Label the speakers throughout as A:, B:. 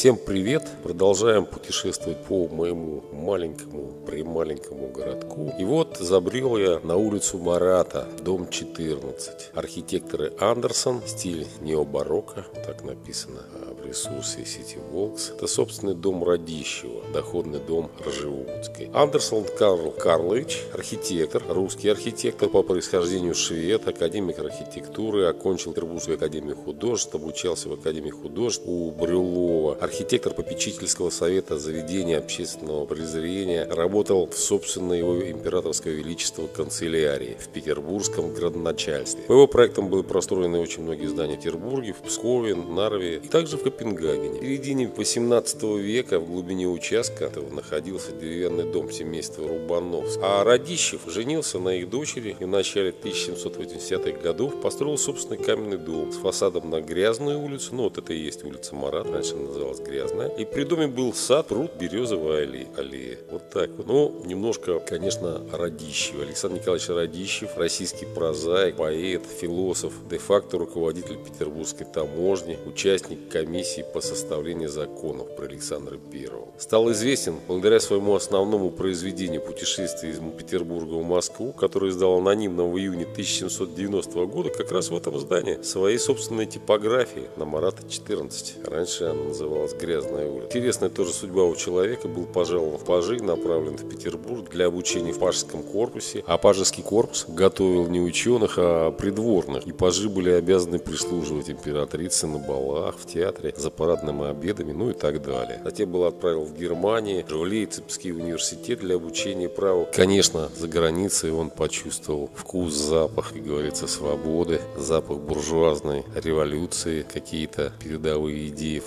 A: Всем привет! Продолжаем путешествовать по моему маленькому, прималенькому городку. И вот забрел я на улицу Марата, дом 14. Архитекторы Андерсон, стиль необарокко, так написано в ресурсе City Walks. Это собственный дом Радищева, доходный дом Ржевудской. Андерсон Карл Карлович, архитектор, русский архитектор по происхождению швед, академик архитектуры, окончил Петербургскую академию художеств, обучался в Академии художеств у Брюлова, архитектор попечительского совета заведения общественного презрения, работал в собственной его императорского величества канцелярии в Петербургском градоначальстве. По его проектам были простроены очень многие здания в Петербурге, в Пскове, Нарве и также в Копенгагене. В середине 18 века в глубине участка находился деревянный дом семейства Рубановских. А Радищев женился на их дочери и в начале 1780-х годов построил собственный каменный дом с фасадом на грязную улицу, ну вот это и есть улица Марат, раньше называлась грязная. И при доме был сад, пруд, березовая аллея. аллея. Вот так вот. Ну, немножко, конечно, Радищев. Александр Николаевич Радищев, российский прозаик, поэт, философ, де-факто руководитель Петербургской таможни, участник комиссии по составлению законов про Александра Первого. Стал известен благодаря своему основному произведению «Путешествие из Петербурга в Москву», которое издал анонимно в июне 1790 года, как раз в этом здании, своей собственной типографии на Марата 14. Раньше она называлась «Грязная улица». Интересная тоже судьба у человека. Был пожалован в пажи, направлен в Петербург для обучения в пажеском корпусе. А пажеский корпус готовил не ученых, а придворных. И пажи были обязаны прислуживать императрице на балах, в театре, за парадными обедами, ну и так далее. Затем был отправлен в Германии, в Лейпцигский университет для обучения праву. Конечно, за границей он почувствовал вкус, запах, как говорится, свободы, запах буржуазной революции, какие-то передовые идеи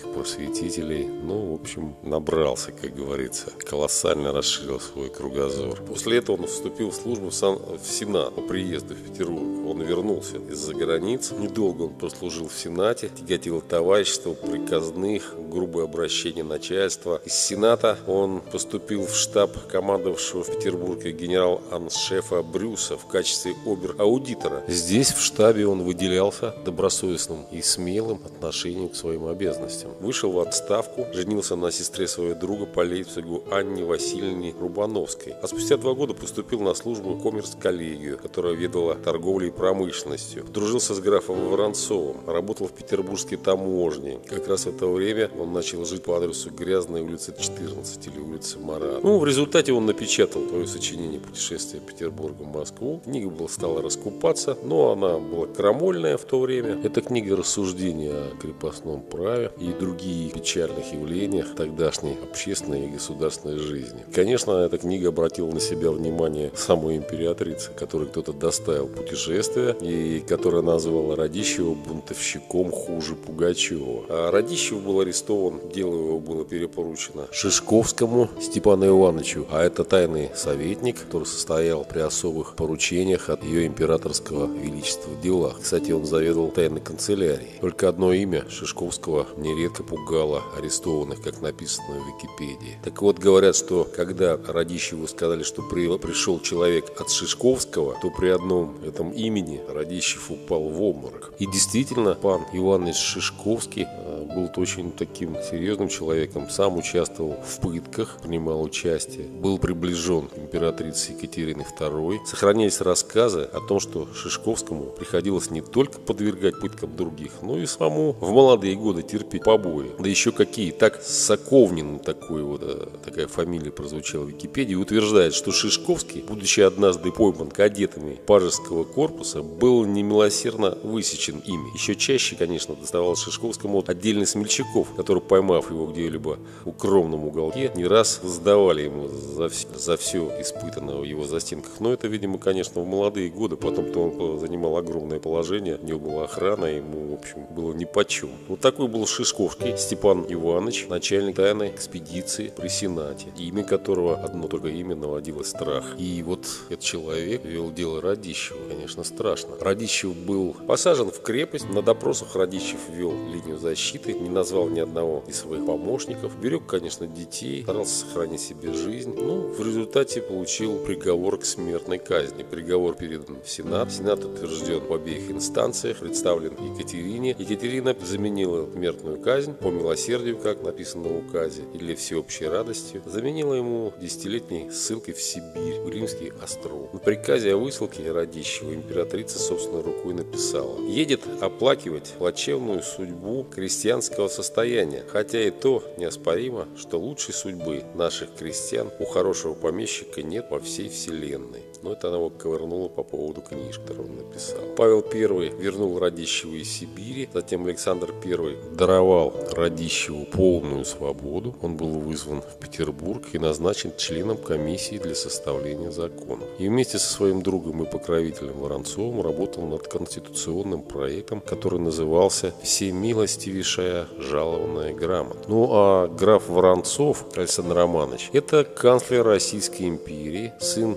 A: французских просветителей. Ну, в общем, набрался, как говорится, колоссально расширил свой кругозор. После этого он вступил в службу в, Сан... в Сенат по приезду в Петербург. Он вернулся из-за границ. Недолго он прослужил в Сенате, тяготил товарищество, приказных, грубое обращение начальства. Из Сената он поступил в штаб командовавшего в Петербурге генерал-аншефа Брюса в качестве обер-аудитора. Здесь, в штабе, он выделялся добросовестным и смелым отношением к своим обязанностям. Вышел в отставку, женился на сестре своего друга по Лейпцигу Анне Васильевне Рубановской. А спустя два года поступил на службу в коммерс-коллегию, которая ведала торговлей и промышленностью. Дружился с графом Воронцовым, работал в петербургской таможне. Как раз в это время он начал жить по адресу Грязная улица 14 или улица Марат. Ну, в результате он напечатал свое сочинение «Путешествие Петербурга в Москву». Книга была, стала раскупаться, но она была крамольная в то время. Это книга рассуждения о крепостном праве и другие печальных явлениях тогдашней общественной и государственной жизни. Конечно, эта книга обратила на себя внимание самой императрицы, которой кто-то доставил путешествие и которая назвала Радищева бунтовщиком хуже Пугачева. А Радищев был арестован, дело его было перепоручено Шишковскому Степану Ивановичу, а это тайный советник, который состоял при особых поручениях от ее императорского величества в делах. Кстати, он заведовал тайной канцелярией. Только одно имя Шишковского нередко пугало арестованных, как написано в Википедии. Так вот, говорят, что когда Радищеву сказали, что при, пришел человек от Шишковского, то при одном этом имени Радищев упал в обморок. И действительно, пан Иванович Шишковский э, был очень таким серьезным человеком, сам участвовал в пытках, принимал участие, был приближен к императрице Екатерине II. Сохранялись рассказы о том, что Шишковскому приходилось не только подвергать пыткам других, но и самому в молодые годы терпеть побои. Да еще какие. Так Соковнин, такой вот, э, такая фамилия прозвучала в Википедии, утверждает, что Шишковский, будучи однажды пойман кадетами пажеского корпуса, был немилосердно высечен ими. Еще чаще, конечно, доставалось Шишковскому отдельных смельчаков, которые, поймав его где-либо укромном уголке, не раз сдавали ему за, все, за все испытанное в его застенках. Но это, видимо, конечно, в молодые годы. Потом-то он занимал огромное положение, у него была охрана, ему, в общем, было ни почем. Вот такой был Шишковский Степан Иванович, начальник тайной экспедиции при Сенате, имя которого, одно только имя, наводило страх. И вот этот человек вел дело Радищева, конечно, страшно. Радищев был посажен в крепость, на допросах Радищев вел линию защиты, не назвал ни одного из своих помощников, берег, конечно, детей, старался сохранить себе жизнь. Ну, в результате получил приговор к смертной казни. Приговор передан в Сенат. Сенат утвержден в обеих инстанциях, представлен Екатерине. Екатерина заменила смертную казнь по милосердию, как написано в указе, или всеобщей радостью. Заменила ему десятилетней ссылкой в Сибирь, в Римский остров. На приказе о высылке Радищева императрица собственной рукой написала. Едет оплакивать плачевную судьбу крестьянского состояния, хотя и то неоспоримо, что лучшей судьбы наших крестьян у хорошего помещика нет во всей вселенной. Но это она его ковырнула по поводу книжки, которую он написал. Павел I вернул Радищеву из Сибири, затем Александр I даровал Радищеву полную свободу. Он был вызван в Петербург и назначен членом комиссии для составления законов. И вместе со своим другом и покровителем Воронцовым работал над конституционным проектом, который назывался «Всемилостивейшая жалованная грамота». Ну а граф Воронцов, Александр Романович, это канцлер Российской империи, сын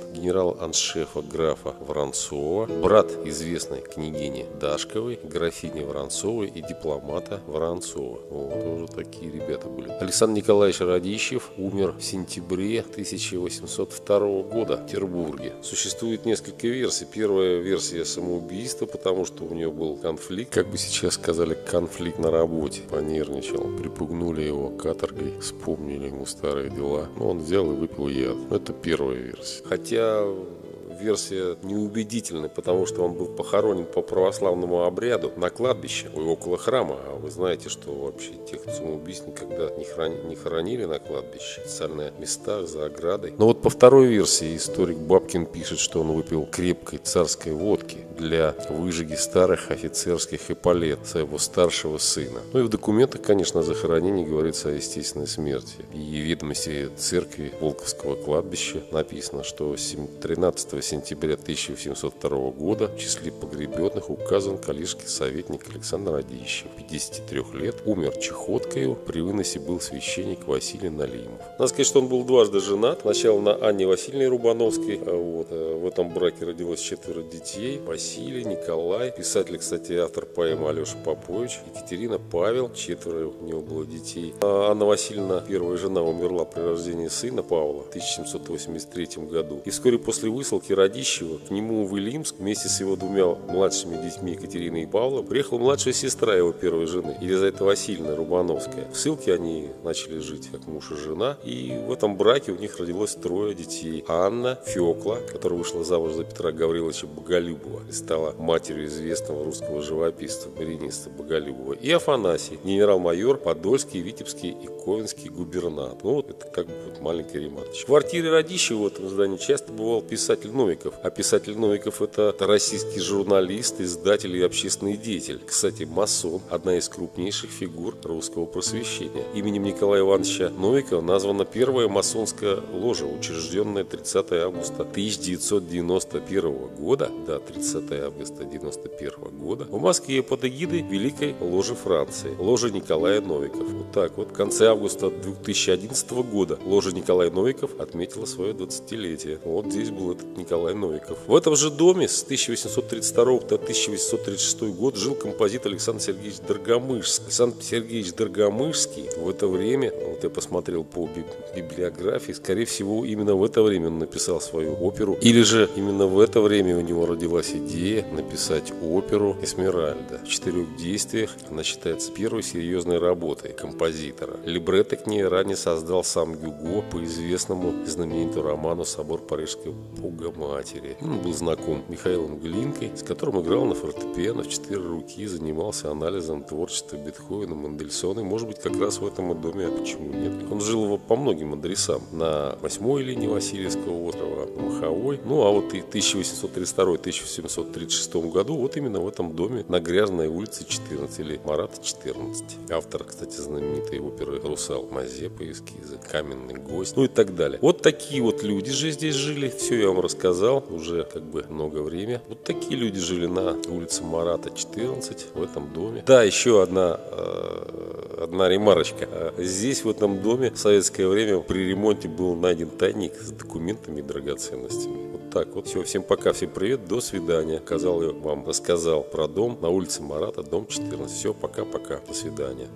A: генерал-аншефа графа Воронцова, брат известной княгини Дашковой, графини Воронцовой и дипломата Воронцова. Вот, тоже такие ребята были. Александр Николаевич Радищев умер в сентябре 1802 года в Петербурге. Существует несколько версий. Первая версия самоубийства, потому что у него был конфликт, как бы сейчас сказали, конфликт на работе. Понервничал, припугнули его каторгой, вспомнили ему старые дела. Но он взял и выпил яд. Это первая версия. Хотя версия неубедительная, потому что он был похоронен по православному обряду на кладбище около храма. А вы знаете, что вообще тех самоубийств никогда не, храни, не хоронили на кладбище, в специальных местах, за оградой. Но вот по второй версии историк Бабкин пишет, что он выпил крепкой царской водки для выжиги старых офицерских эполет своего старшего сына. Ну и в документах, конечно, о захоронении говорится о естественной смерти. И в ведомости церкви Волковского кладбища написано, что 13 сентября 1702 года в числе погребенных указан калишский советник Александр Радищев, 53 лет, умер чехоткою, при выносе был священник Василий Налимов. Надо сказать, что он был дважды женат. Сначала на Анне Васильевне Рубановской. А вот, э, в этом браке родилось четверо детей. Василий, Николай, писатель, кстати, автор поэмы Алеша Попович, Екатерина, Павел, четверо у него было детей. А Анна Васильевна, первая жена, умерла при рождении сына Павла в 1783 году. И вскоре после высылки Радищева к нему в Илимск вместе с его двумя младшими детьми Екатериной и Павлом приехала младшая сестра его первой жены, Елизавета Васильевна Рубановская. В ссылке они начали жить как муж и жена, и в этом браке у них родилось трое детей. Анна Фекла, которая вышла замуж за Петра Гавриловича Боголюбова и стала матерью известного русского живописца, мариниста Боголюбова, и Афанасий, генерал-майор, Подольский, Витебский и Ковенский губернатор. Ну вот это как бы вот маленькая ремарочка. В квартире Радищева в этом здании часто бывал писатель Новиков. А писатель Новиков это российский журналист, издатель и общественный деятель. Кстати, масон, одна из крупнейших фигур русского просвещения. Именем Николая Ивановича Новикова названа первая масонская ложа, учрежденная 30 августа 1991 года. Да, 30 августа 1991 года. В Москве под эгидой Великой Ложи Франции. Ложа Николая Новиков. Вот так вот. В конце августа 2011 года ложа Николай Новиков отметила свое 20-летие. Вот здесь был этот Николай Новиков. В этом же доме с 1832 по 1836 год жил композитор Александр Сергеевич Доргомышский. Александр Сергеевич Доргомышский в это время, вот я посмотрел по библиографии, скорее всего, именно в это время он написал свою оперу. Или же именно в это время у него родилась идея написать оперу «Эсмеральда». В четырех действиях она считается первой серьезной работой композитора. Либретто к ней ранее создал сам Гюго по известному знаменитому роману «Собор Парижской Богоматери». Он был знаком Михаилом Глинкой, с которым играл на фортепиано в четыре руки, занимался анализом творчества Бетховена, Мендельсона. И, может быть, как раз в этом доме, а почему нет. Он жил по многим адресам. На восьмой линии Васильевского острова, на Маховой. Ну, а вот и 1832-1736 году вот именно в этом доме на Грязной улице 14 или Марата 14. Автор, кстати, знаменитой оперы «Русал» Мазепа, эскизы, «Каменный гость», ну и так далее. Вот такие вот люди же здесь жили. Все я вам рассказал уже как бы много времени. Вот такие люди жили на улице Марата 14 в этом доме. Да, еще одна, э, одна ремарочка. Здесь в этом доме в советское время при ремонте был найден тайник с документами и драгоценностями. Вот так вот. Все, всем пока, всем привет, до свидания. Сказал я вам, рассказал про дом на улице Марата, дом 14. Все, пока-пока, до свидания.